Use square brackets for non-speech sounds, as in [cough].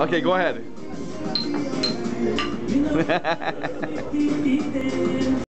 Okay, go ahead. [laughs]